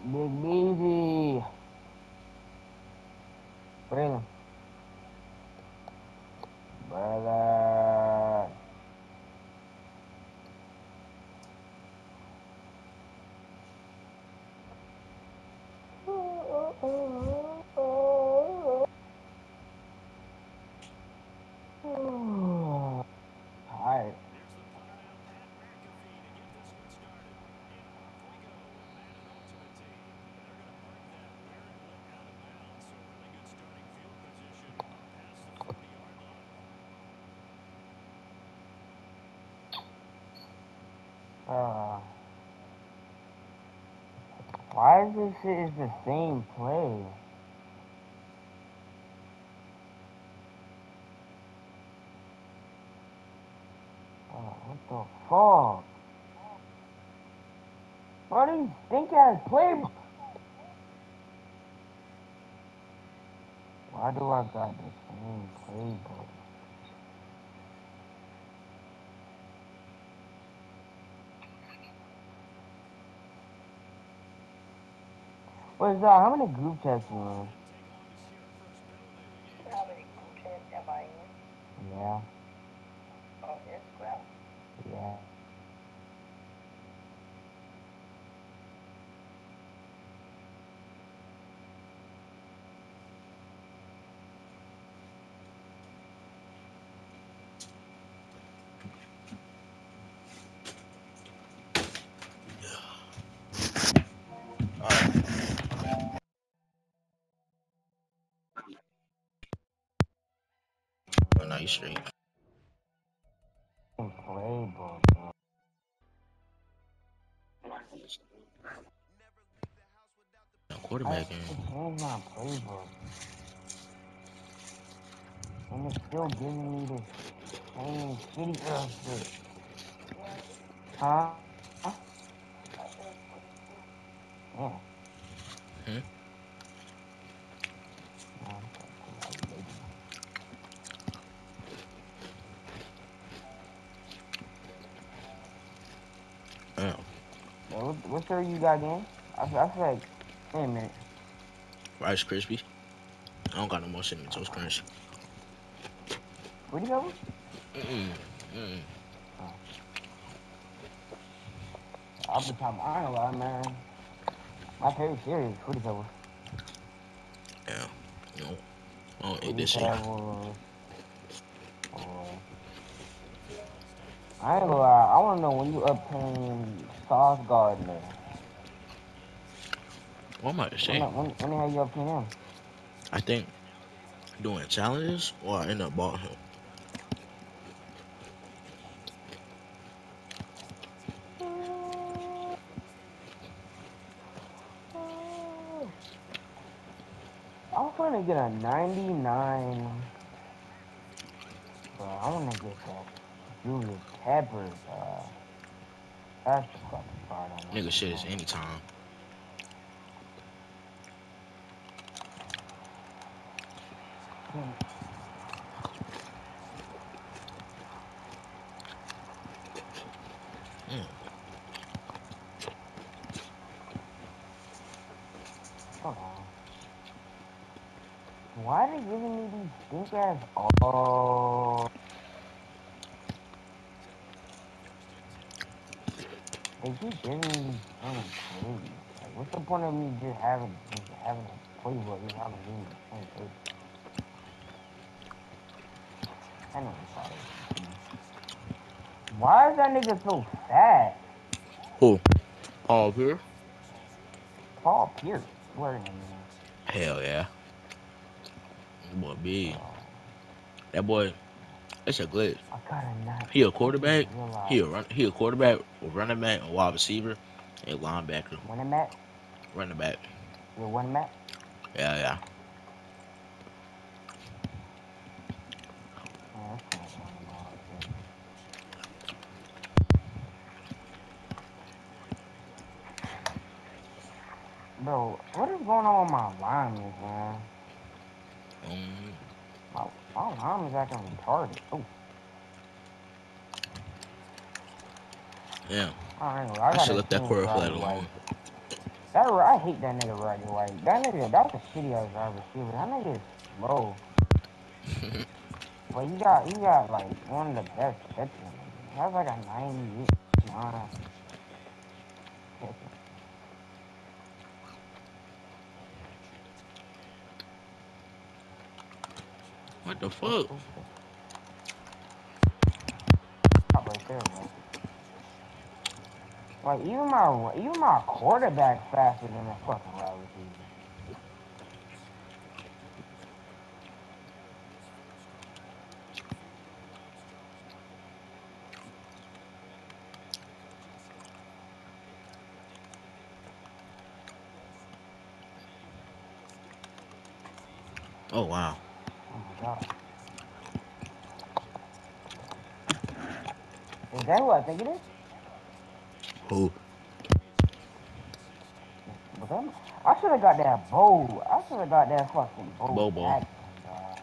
Big Beezy. Uh, why is this shit is the same play? Oh, what the fuck? What do you think I play? Why do I got the same playbook? What is that? How many group chats you in? How many group chats am I in Yeah, I quarterback just in. changed my playbook. And it's still giving me this same shitty ass. Huh? Huh? Yeah. Hmm? Nah, I'm fucking like, baby. Oh, Yeah, what, what shirt you got again? I, I feel like, wait a minute. Rice Krispies. I don't got no more cinnamon toast crunch. Where'd you go? Mm-mm. Mm-mm. Oh. Off the top, I ain't gonna lie, man. My favorite series, Fruity Pebbles. Yeah. No. I don't eat this shit. Oh. I ain't gonna lie, I wanna know when you up paying Sauce Gardner. What am I to When, say? the- when, when the you up paying him? I think doing challenges or I end up bought him. I'm trying to get a 99. Bro, I wanna get that Julius Peppers. Uh, that's the fucking part. Nigga shit is anytime. Why are they giving me these stink ass? Oh. They keep giving me these same plays. Like, what's the point of me just having just having a playbook and having me the same play? I know it's all Why is that nigga so fat? Who? Paul Pierce? Paul Pierce. Where him? Hell yeah. That boy big. Oh, That boy, that's a glitch. I gotta not. He a quarterback. He a run. He a quarterback, a running back, a wide receiver, a linebacker, Winning Matt? running back. You're winning Matt? Yeah, yeah. Yeah, that's kinda funny, bro. Bro, what is going on with my linemen, man? Um, My, my linemen's acting retarded. Oh, yeah. I ain't gonna- I should let that quarter Roddy flat alone. That I hate that nigga right White. That nigga, that's a shitty ass wide receiver. That nigga is slow. but you got, you got like one of the best catchers. That's like a 99 catcher. What the fuck? Stop right there, bro. Like even my even my quarterback faster than a fucking wide receiver. Oh wow. Oh my god. Is that who I think it is? Who? But I'm, should have got that bow. I should have got that fucking bow. Jackson, dog.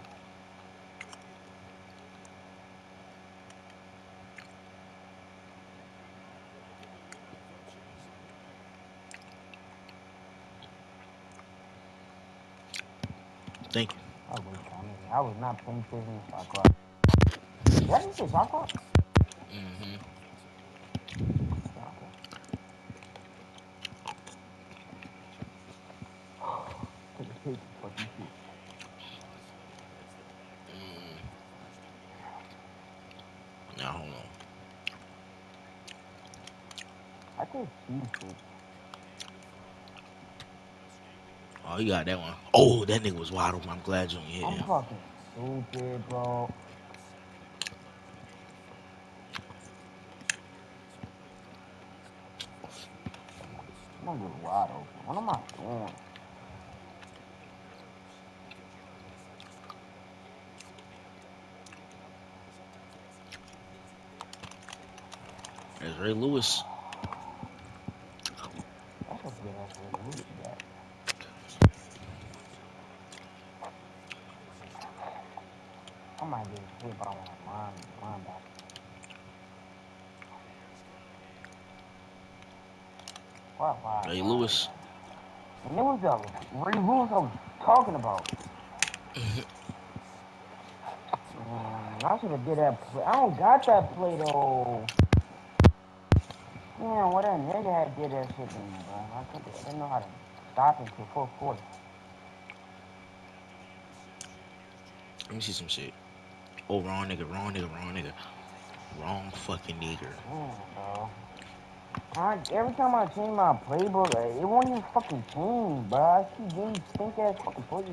Thank you. I was trying to- I was not paying attention to shot clock. Did I just say shot clock? Mm-hmm. Take a picture, fucking shit. Mm. Now hold on. I think seafood. Oh, you got that one. Oh, that nigga was wide open. I'm glad you didn't hit I'm him. fucking stupid, bro. I'm gonna get wide open. What am I doing? There's Ray Lewis. That's a good ass way to look at Lewis. I might get hit by one of mine, linebacker. What, why? Ray Lewis. And it was the Ray Lewis I was talking about. I should have did that play. I don't got that play though. Man, what a nigga had did that shit to me, bro. I couldn't, didn't know how to stop him till fourth quarter. Let me see some shit. Oh, wrong nigga, wrong nigga, wrong nigga. Wrong fucking nigger. Man, bro. I, every time I change my playbook, uh, it won't even fucking change, bro. I keep getting stink ass fucking plays.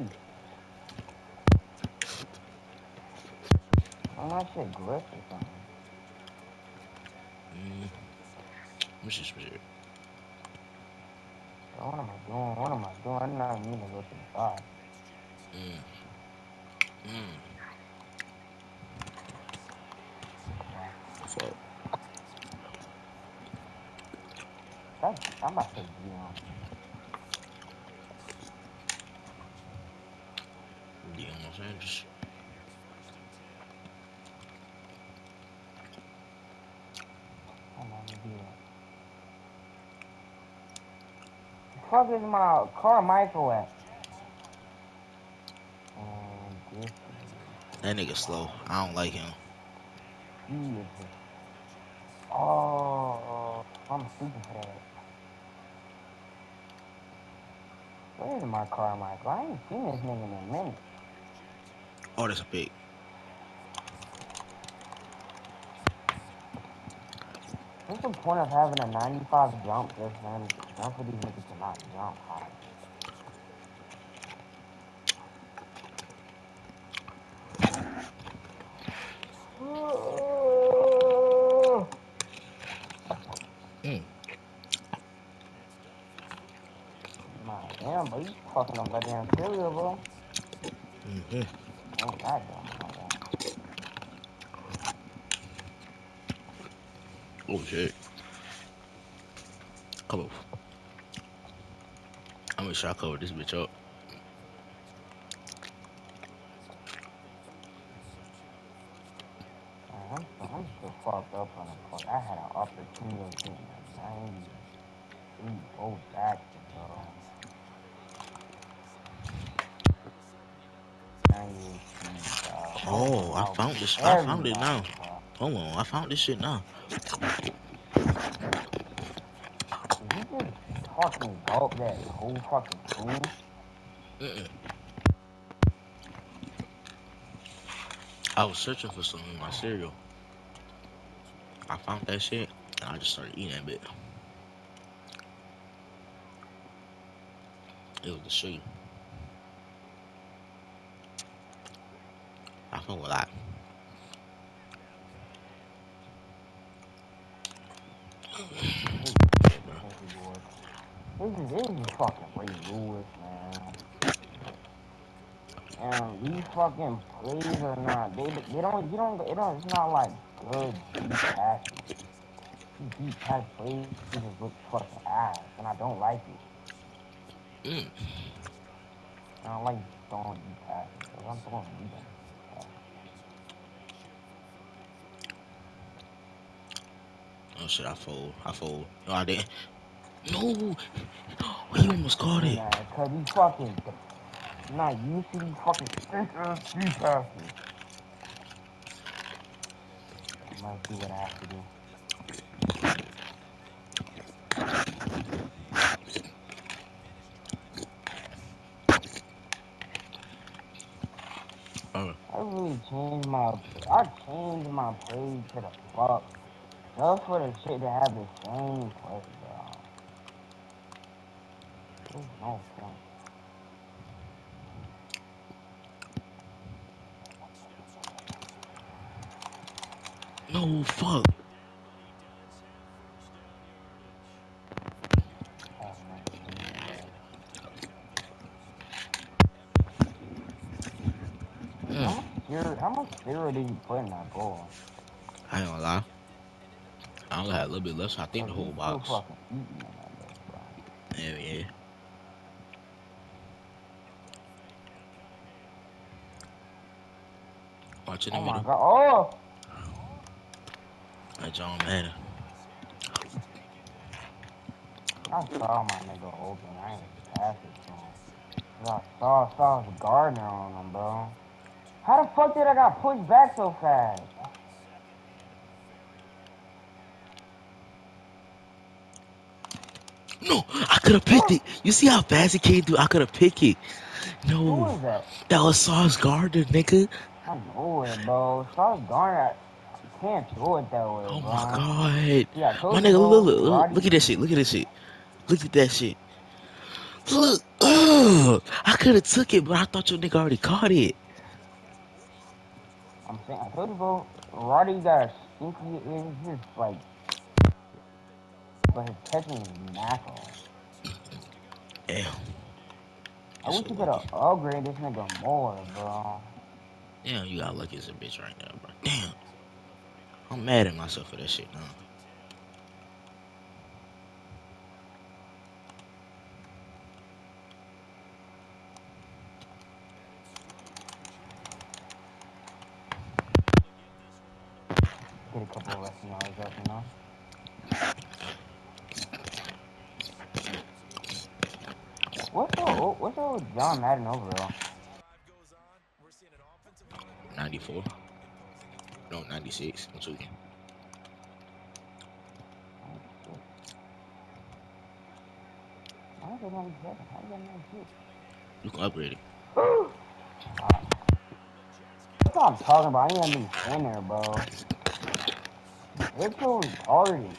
I'm not shit glitch or something. Mm. Let me see some shit. Bro, what am I doing? What am I doing? I did not to go to the side. Mm. Mm. Fuck. That's, I'm about to say Dion. Deion Sanders. Hold on, let me do that. Is my Carmichael at? And this That nigga slow. I don't like him. oh, I'm stupid for that. Where is my car Carmichael? I ain't seen this nigga in a minute. Oh, that's a pick. What's the point of having a 95 jump just man? Jump for these niggas to not jump high. Mm. My damn, bro, you fucking up goddamn cereal, bro. Mm-hmm. Oh, goddamn, goddamn. Oh shit. Come on. I'm gonna shot cover this bitch up. Man, I'm, I'm still fucked up on the court. I had an opportunity of getting a 90. Ooh, oh, bro. 98 speed, dog. Oh, I found this. I found it now. Hold on, I found this shit now. You just fucking gulp that whole fucking spoon? Mm-mm. I was searching for some in my cereal. I found that shit, and I just started eating that bit. It was the sugar. I felt a lot. This is fucking Lewis, man. And these fucking plays are not they they don't you don't it don't it's not like good deep passes. These deep pass plays just look fucking ass and I don't like it. Mm. I don't like throwing deep passes. Cause I'm throwing deep passes. Oh shit, I fold. I fold. No, I didn't. No! Oh, he almost caught it. Nah, cause these fucking not used to these fucking ass deep passes. I might see what I have to do. Oh, I really changed my I changed my page to the fuck. Just for the shit to have the same play, no no, fuck. Have no team. How much zero how much zero did you put in that goal? I ain't gonna lie. I only had a little bit left, so I think the whole box. Still fucking eating in that bitch, bro. Hell yeah. Watch in Oh the my middle. god. Oh Like John Madden. I saw my nigga open. I ain't pass it to him. I saw Sauce Gardner on him, bro. How the fuck did I got pushed back so fast? No, I could have picked it. You see how fast it came through? I could have picked it. Who No, was that? that was Sauce Gardner, nigga. I know it, bro. Sauce Gardner, you can't throw it that way, Oh bro. my god. Yeah, My nigga, look, look, look, look at that shit. Look at that shit. Look at that shit. Look, ugh. I could have took it, but I thought your nigga already caught it. I'm saying, I told you, bro. Roddy got a stinky. It's just like, but his catching is knackle. Damn. I wish you could have upgraded this nigga more, bro. Damn, you got lucky as a bitch right now, bro. Damn. I'm mad at myself for that shit now. Get a couple of rushing yards up, you know. What's the what's the John Madden overall? 94. No, 96. I'm tweaking. Why is it 97? How is that 96? You can upgrade it. That's what I'm talking about. I ain't even center, bro. It's so retarded.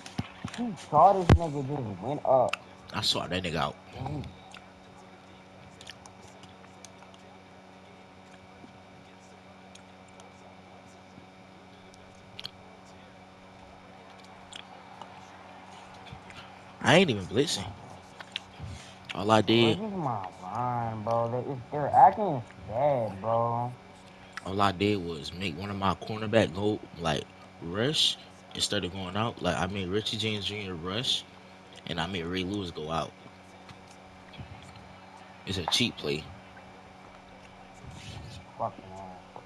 He saw this nigga just went up. I saw that nigga out. And I ain't even blitzing. All I did, This is my line, bro. They, they're acting sad, bro. all I did was make one of my cornerback go like rush instead of going out. Like I made Richie James Jr. rush, and I made Ray Lewis go out. It's a cheap play. Fucking ass.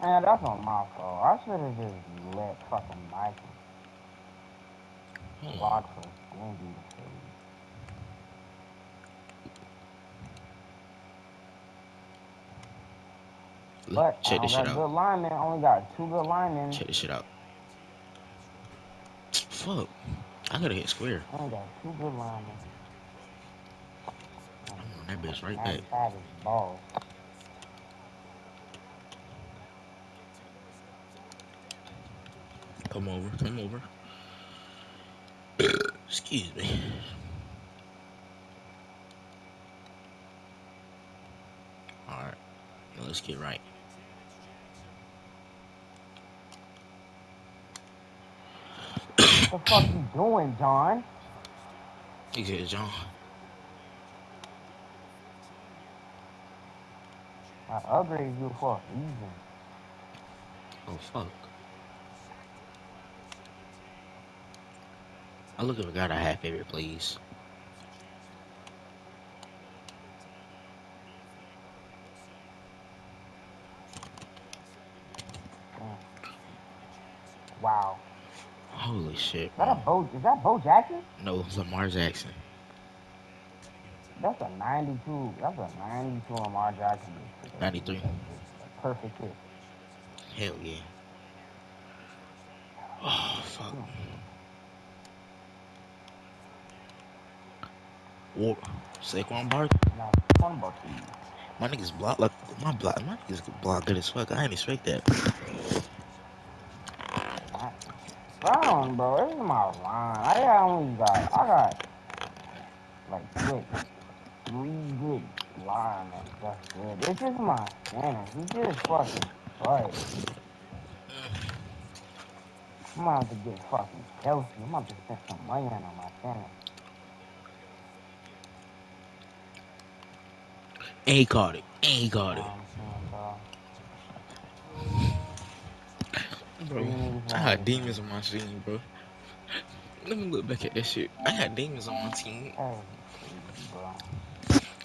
Man, that's not my fault. I should have just let fucking Michael. Block first, then do the. But I Check don't this shit good out. linemen. Only got two good linemen. Check this shit out. Fuck. I gotta hit square. Only got two good linemen. I'm on that bitch right back. 95 is balls. Come over. Come over. Excuse me. Alright. Let's get right. What the fuck you doing, John? He said, John. I upgraded you for a reason. Oh fuck. I look at a guy I have favorite plays. Mm. Wow. Holy shit. Is that a. Bo? Is that Bo Jackson? No, Lamar Jackson. That's a 92. That's a 92 Lamar Jackson. 93. Perfect hit. Hell yeah. Oh fuck. War Saquon Barkley. One about you. My niggas block like my block my niggas block good as fuck. I didn't expect that. Brown, bro, this is my line. I got only got, I got like quick three good linemen. That's good. This is my center. He just fucking butt. I'm about to get fucking Kelce. I'm about to spend some money on my center. And he caught it. And he caught it. Bro? Bro, Three niggas I had demons on my team, bro. Let me look back at that shit. I had demons on my team.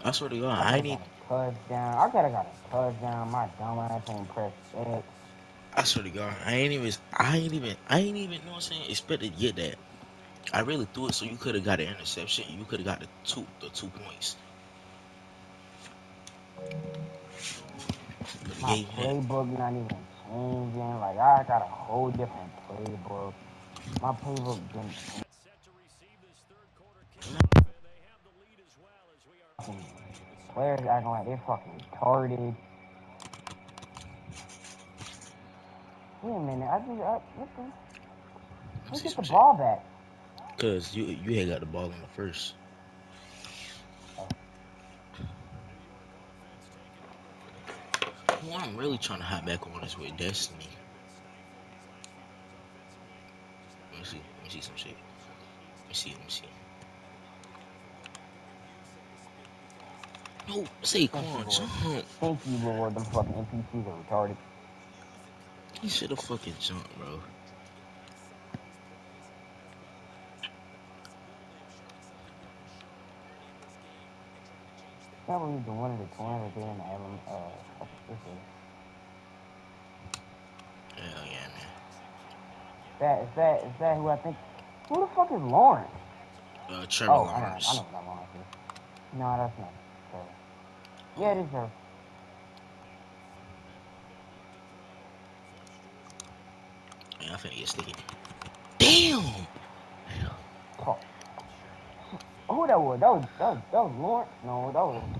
I swear to God, I I ain't got touchdown. I have got a touchdown. My dumb ass ain't press X. I swear to God, I ain't even, I ain't even, I ain't even, you know what I'm saying, expected to get that. I really threw it so you could have got an interception. You could have got the two, the two points. My he gave me playbook not even changing. Like I got a whole different playbook. My playbook didn't change. Players acting like they're fucking retarded. Wait a minute, I just I, what the? Let's get the ball back. Cause you, you had got the ball in the first. Who I'm really trying to hop back on is with Destiny. Let me see. Let me see some shit. Let me see. Let me see. No, Saquon, jump. Thank you, Lord. Them fucking NPCs are retarded. He should have fucking jumped, bro. Can't believe the one of the are doing the Evan, uh, what's this is. Hell yeah, man. That is that is that who I think? Who the fuck is Lawrence? Uh, Trevor oh, I know, I Lawrence. know what Lawrence is. No, that's not. Her. Yeah, it is her. Man, I finna get sticky. Damn! Oh. Who that was? That was that was, that was Lawrence. No, that was.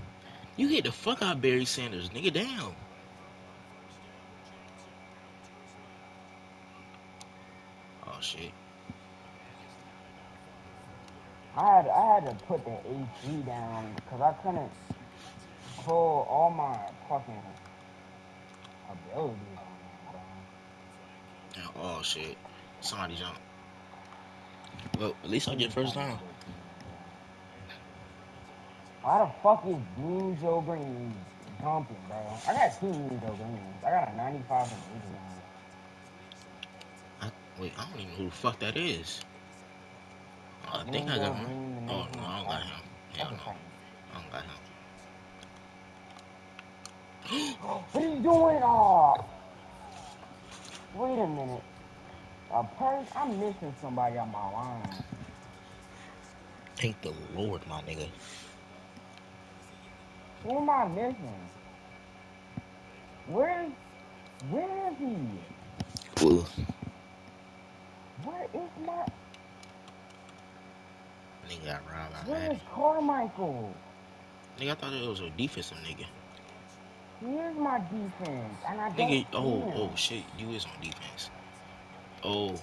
You hit the fuck out Barry Sanders, nigga. Damn. Oh shit. I had I had to put the AC down because I couldn't pull all my fucking abilities on them, bro. Now, oh shit. Somebody jump. Well, at least I get first down. Why the fuck is Green Joe Greene jumping, bro? I got two Green Joe Greenes. I got a 95 and 89. I, wait, I don't even know who the fuck that is. Oh, I think I got one. Oh no, I don't got him. Hell no, I don't got him. What are you doing? Oh, wait a minute. A purse? I'm missing somebody on my line. Thank the Lord, my nigga. Who am I missing? Where is where is he? Ooh, Where is my nigga got robbed by where is Carmichael? Nigga, I thought it was a defensive nigga. He is my defense, and I don't Nigga, see oh, him. oh shit, you is on defense. Oh.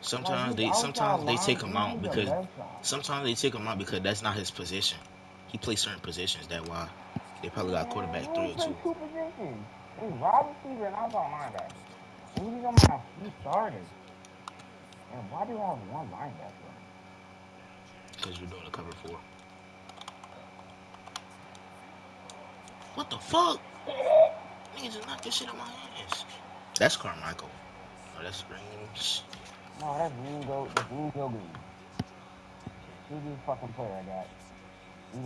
Sometimes Like, they sometimes they take him out because sometimes they take him out because that's not his position. He plays certain positions. That why they probably got quarterback three or two. two positions. He's wide receiver and outside linebacker. And he's on my few starters. And why do I have one linebacker? Because you're doing a cover four. What the fuck? Nigga just knocked this shit out my hands. That's Carmichael. Oh, that's Range. No, that's Ringo, the Ringo Green. He's fucking player I got. I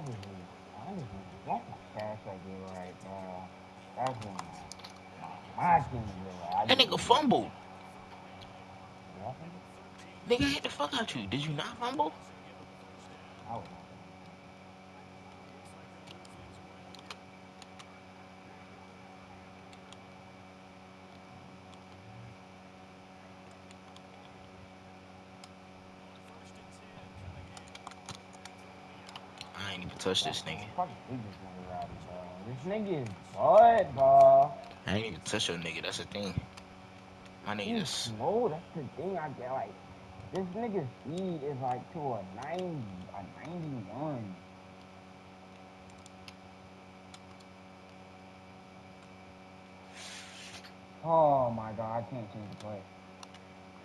just need, I just need, that's my cash I get right, bro. That's when my, team get. That nigga fumbled. Nigga hit the fuck out you. Did you not fumble? I was I ain't even touched this nigga. This nigga Roddy, bro. This nigga is butt, bro. I ain't even touch your nigga. That's the thing. My nigga He's just slow. That's the thing I get. Like, this nigga's speed is like to a 90, a 91. Oh my god, I can't change the play.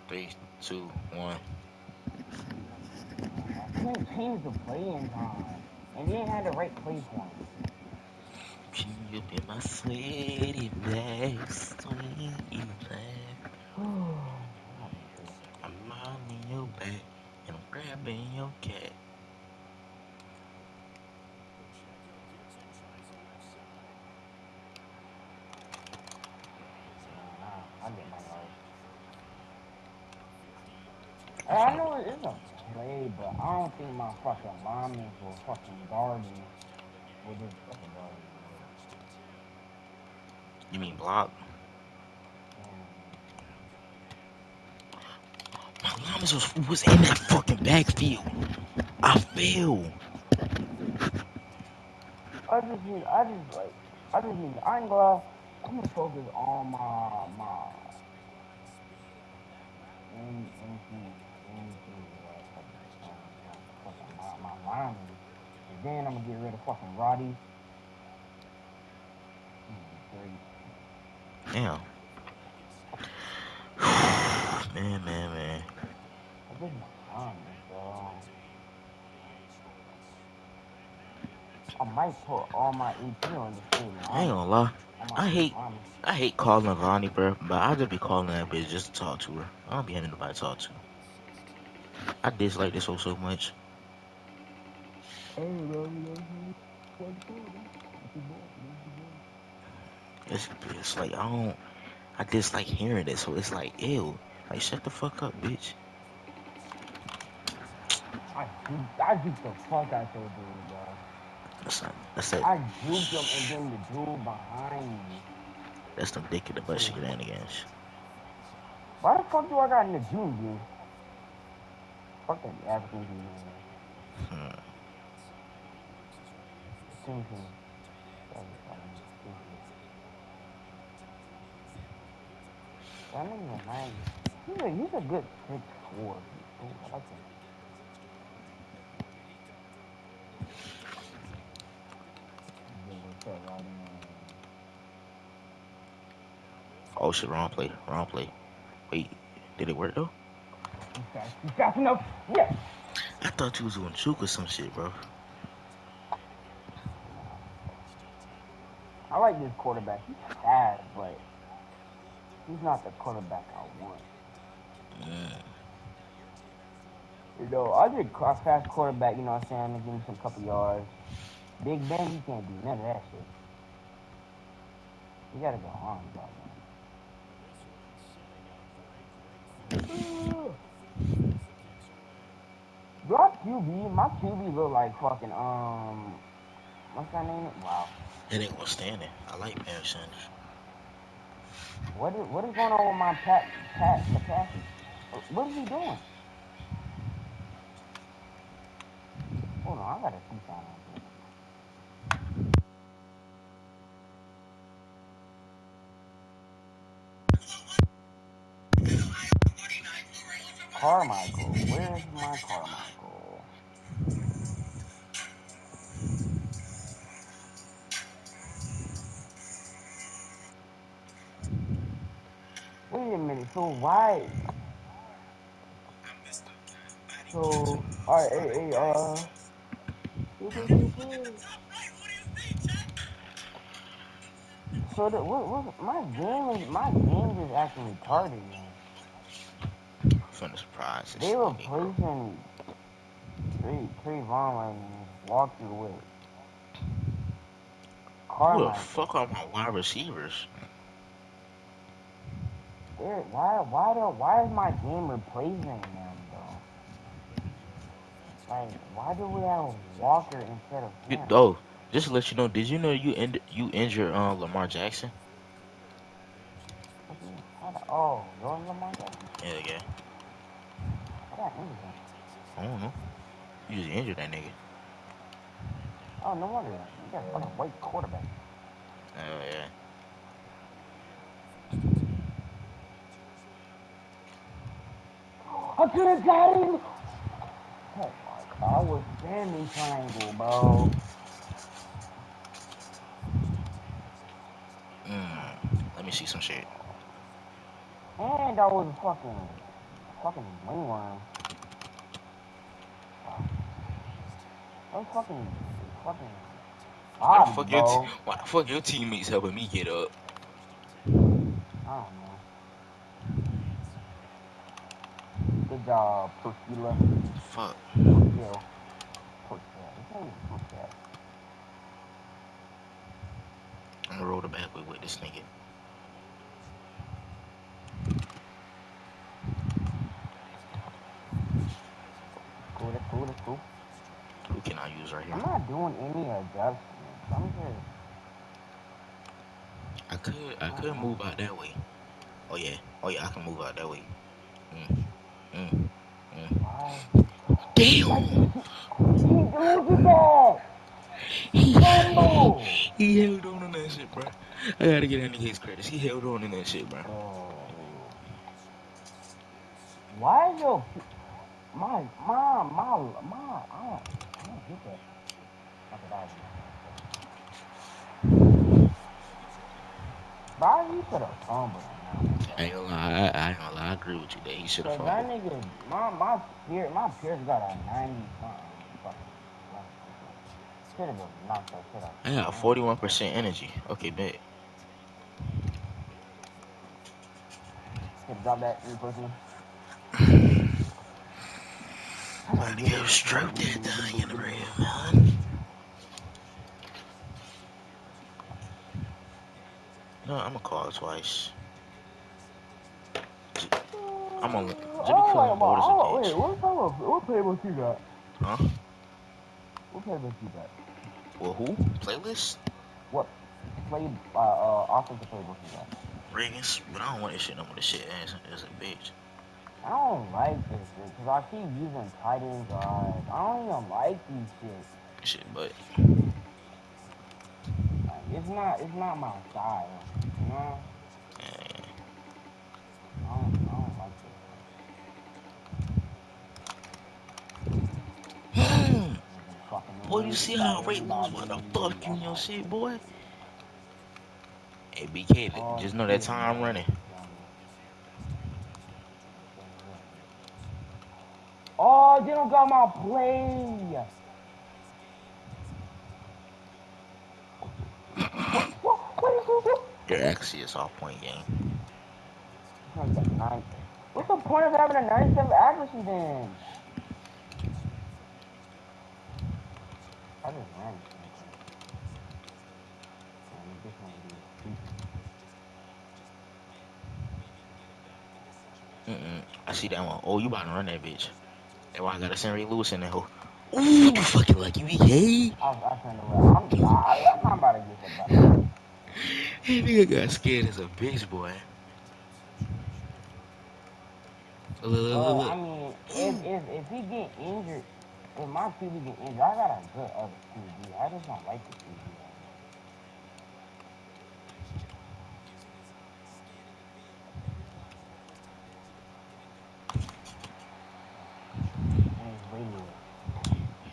three, two, one. I can't change the play in time. And ain't had the right play point. Can you be my sweetie black, sweetie black? I'm mounting your back and I'm grabbing your cat. I get my life. I know it is a play, but I don't think my fucking linemen will fucking guard me with this fucking guard me. You mean block? My llamas was, was in that fucking backfield. I fell. I just need, I just like, I just need, I ain't gonna, I'm gonna focus on my, my, in, into, into, uh, fucking, my. And then I'm gonna get rid of fucking Roddy. Great. Damn. man, man, man. I just my linemen, bro. I might put all my AP on the team. I ain't gonna lie. On I hate- I hate calling Vonnie, bro, but I just be calling that bitch just to talk to her. I don't be having nobody to talk to. I dislike this hoe so much. It's, it's like I don't. I dislike hearing it, so it's like ew. Like shut the fuck up, bitch. I juked, I the fuck out your dude, bro. That's not. That's that. I juked him and then the dude behind me. That's them dick in the butt shenanigans. Why the fuck do I got in the juke, dude? Fuck that African dude, man. Hmm. Sing to me. That was fucking stupid. That nigga nice. He's a, he's a good six four. Ooh, I like him. Yeah, what's up, Roddy, man? Oh shit, wrong play, wrong play. Wait, did it work though? He's enough. Yes. I thought you was doing juke or some shit, bro. I like this quarterback. He's fast, but he's not the quarterback I want. Mm. You know, I did a fast quarterback, you know what I'm saying, to give me some couple yards. Big Ben, he can't do none of that shit. You gotta go on, bro. Your QB, my QB look like fucking um, what's that name? Wow. It ain't what's standing. I like Barry Sanders. What is what is going on with my Pat Pat McAfee? What is he doing? Hold on, I gotta see something. Carmichael, where's my Carmichael? Wait a minute. So why? So, alright, hey, hey, uh. So the what, what my game is my game is actually retarded, man. From the surprise. They were placing Trey Trayvon like walk through with Who the fuck are my wide receivers? They're, why why the why is my game replacing them though? Like why do we have Walker instead of You, him? oh, just to let you know, did you know you end, you injured uh, Lamar Jackson? What's he- how the- Oh, Jordan Lamar Jackson? Yeah, yeah. Injured? I don't know. You just injured that nigga. Oh, no wonder. You got a fucking white quarterback. Oh yeah. I could have got him. Oh my god, I was standing triangle, bro. Mm, let me see some shit. And I was fucking, fucking wingworm. Was fucking, fucking. Why the fuck your bro. why the fuck your teammates helping me get up? I don't know. Good job, Perkila. Fuck. Perkil. Perkil. His name is Perkil. I'm gonna roll the back with, with this nigga. Cool, that's cool, that's cool. Who can I use right here? I'm not doing any adjustments. I'm just. I could I could move out that way. Oh yeah. Oh yeah, I can move out that way. Mm. Mm. Mm. Damn! He! He, he held on in that shit, bro. I gotta get nigga his credits. He held on in that shit, bro. Oh. Why is your my my my my I don't I don't get that. Bro, you have fumbled him. I ain't gonna lie, I, I ain't gonna lie, I agree with you that he should have Cause that nigga, my my peer, my peers got a ninety something. Fucking, should have knocked that shit out. I got 41% energy. Okay, bet. Dropped that in pussy. I'm about to go stroke that thing in the rim, man. No, I'm gonna call it twice. I'm on- Jimmy oh, Cohen borders a oh, bitch. wait, what of what playbook you got? Huh? What playbook you got? Well, who? Playlist? What? Play uh, uh offensive playbook you got? Reagan's? But I don't want this shit no more. This shit ass as a bitch. I don't like this shit because I keep using tight ends. I don't even like these shit. Shit, but Like, it's not it's not my style. You know? eh, I don't, I don't like this. Hmm. Fucking Boy, you see how Ray fuck you your shit, boy? Hey, BK, just know that time running. Oh, they don't got my play. What, what, this? Actually is off point game. What's the point of having a 97 accuracy then? I just ran. this one is stupid. Mm-mm. I see that one. Oh, you about to run that bitch. That's why I gotta send Ray Lewis in that hole. Ooh, you fucking lucky me, hey. I was, I was trying to, I'm, I, I'm about to get that back. Hey, nigga got scared as a bitch, boy. Look, look, look, Uh, I mean, if, if, if he get injured, if my QB get injured, I got a good other QB. I just don't like the QB. And it's Ray Lewis.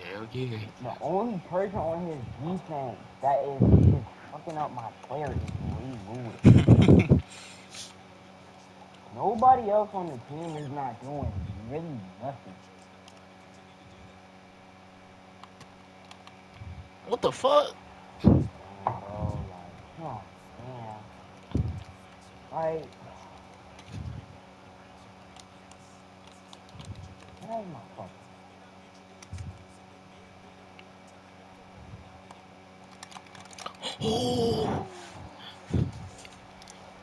Hell yeah. The only person on his defense that is fucking up my player is Ray Lewis. Nobody else on the team is not doing really nothing. What the fuck? Like, come man. Like, where's my Oh.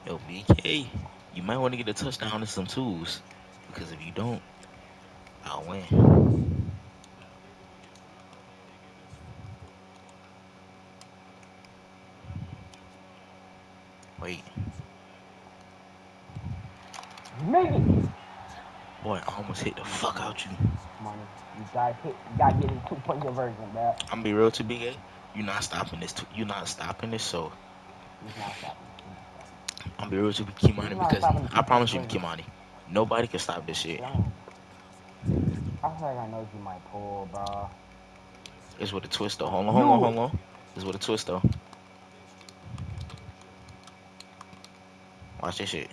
Yo, BK, you might want to get a touchdown and some tools. Because if you don't, I'll win. Wait, Make it! boy, I almost hit the you. Money. You gotta hit, you gotta get into point conversion, bro. I'm gonna be real to BK. You're not stopping this. You're not stopping this. So He's not stopping. He's I'm be real to be Kimani because I promise you, Kimani, nobody can stop this shit. I feel like I know you might pull, bro. It's with a twist though. Hold on, hold on, hold on. It's with a twist though. Watch this shit.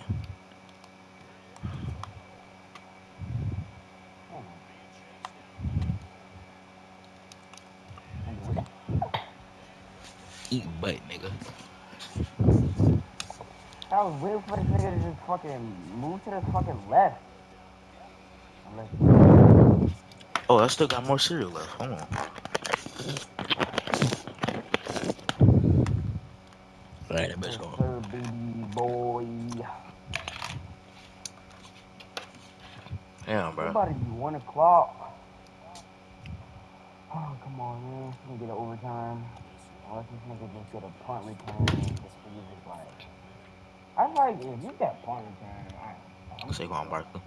Eat butt, nigga. I was waiting for this nigga to just fucking move to the fucking left. Unless Oh, I still got more cereal left. Hold on. Alright, that bitch going. Sir, baby boy. Damn, It's bro. about to be one o'clock. Oh, come on, man. We get an overtime. Unless this nigga just get a punt return. This nigga just like. I feel like if you punt return, I. I'm Saquon Barkley.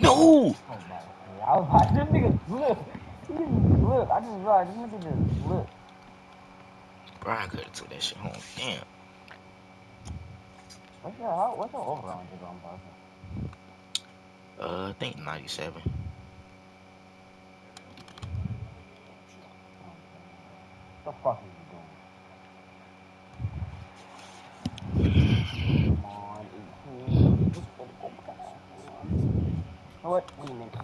No! Oh, my God. I was like, this nigga slipped. He just slipped. I just realized this nigga just slipped. Bro, I could have took that shit home. Damn. What's your, how, what's your overall on Barkley? Uh, I think 97. What the fuck is he doing? Come on, 18. Just let it go past. You know what? Wait a minute.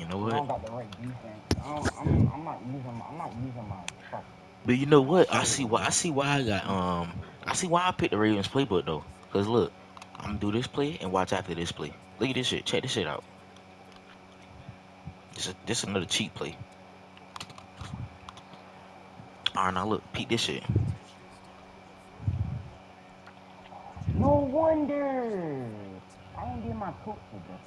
You know I don't what? got the right defense. I don't, I'm, I'm not using my, I'm not using my fucking. But you know what? I see why. I see why I got um. I see why I picked the Ravens playbook though. Cause look, I'm gonna do this play and watch after this play. Look at this shit. Check this shit out. This is this another cheat play. All right, now look, peek this shit. No wonder. I didn't my coach for this.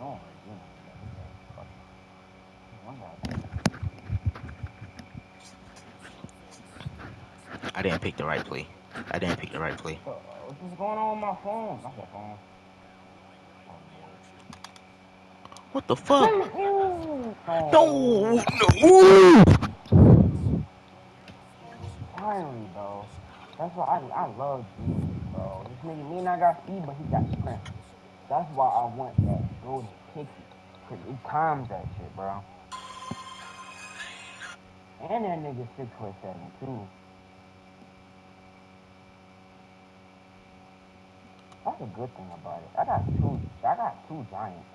Oh, no, I didn't pick the right play. I didn't pick the right play. Uh, What's going on with my phone? Phone. What the fuck? Oh, No, no. Finally, bro. That's why I, I love G, This nigga may I got speed, but he got strength. That's why I want that golden kick. Cause it times that shit, bro. And that nigga six foot seven too. That's a good thing about it. I got two. I got two giants.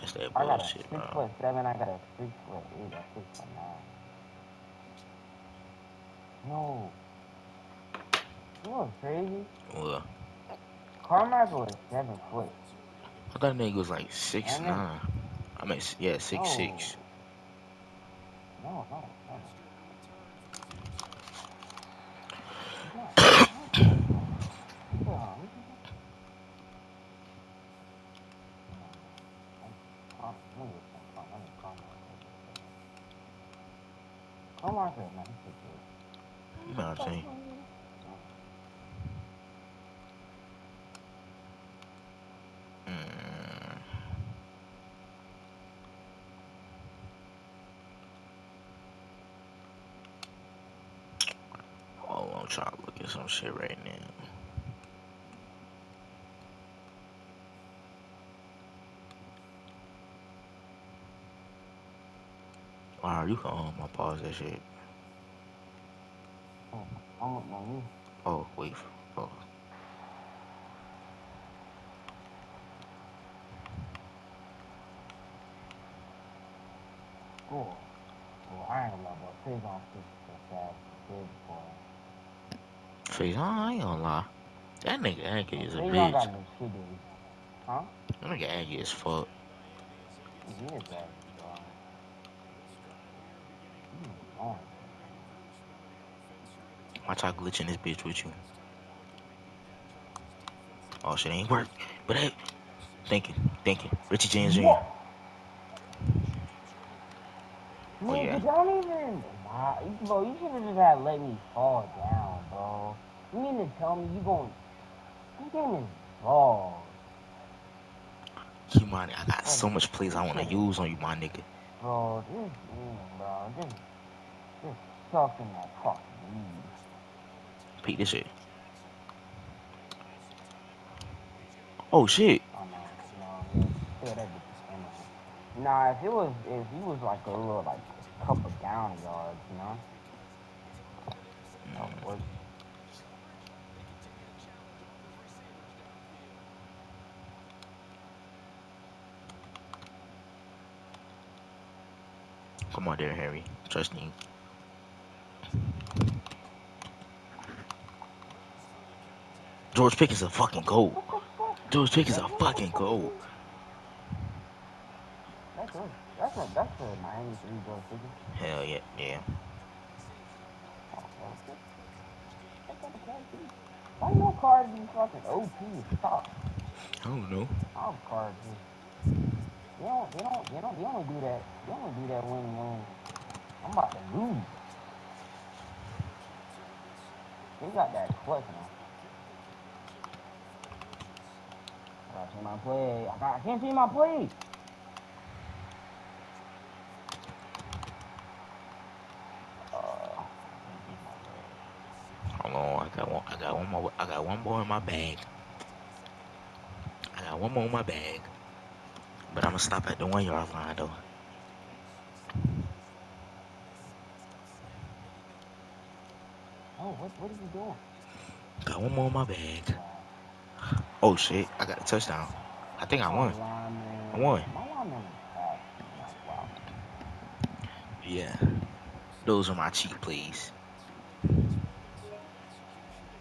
That's that I got a six bro. foot seven. I got a six foot eight. A six foot nine. No. You crazy? Well, Carmichael is seven foot. I thought nigga was like six nine. I mean, yeah, six six. No, no, no. Come on, man. You know what I'm saying? Mm. Oh, I'm trying to look at some shit right now. Wow, you can um, I pause that shit. I'm looking on you. Oh, wait. Oh. Cool. Well, I ain't gonna lie, but Faison six so fast. Good boy. Face, oh, I ain't gonna lie. That nigga Aggie is a Faison bitch. got no. Huh? That nigga Aggie is fuck. He is that, bro. He is on. Watch I glitch in this bitch with you. Oh shit ain't work. But hey, thank you, thank you. Richie James Jr. Whoa. Oh, yeah. don't even. Nah, bro, you should have just had let me fall down, bro. You mean to tell me you gon' You game is balls. You money, I got so much plays I wanna oh. use on you, my nigga. Bro, this bro, this, just sucking that fucking lead. Peep this shit. Oh shit. Oh no, no, yeah, still that bitch in there. Nah, if it was, if he was like a little, like, couple down yards, you know? Oh, Come on there, Harry. Trust me. George Pickens is a fucking. What fuck? George Pickens is a fucking goat. That's a, that's a, that's a Miami 3 George Pickens. Hell yeah, yeah. Okay. That's not a card, too. Why you cards be fucking OP fuck? I don't know. All cards they don't, they don't, they don't, they only do that, they only do that when, when I'm about to lose. They got that clutch now. I gotta see my play. I, got, I can't see my play. Uh. Hold on, I got one. I got one more. I got one more in my bag. I got one more in my bag. But I'm gonna stop at the one yard line though. Oh, what, what is he doing? Got one more in my bag. Oh shit! I got a touchdown. I think I won. I won. My lineman is fast. Wow. Yeah. Those are my cheat plays.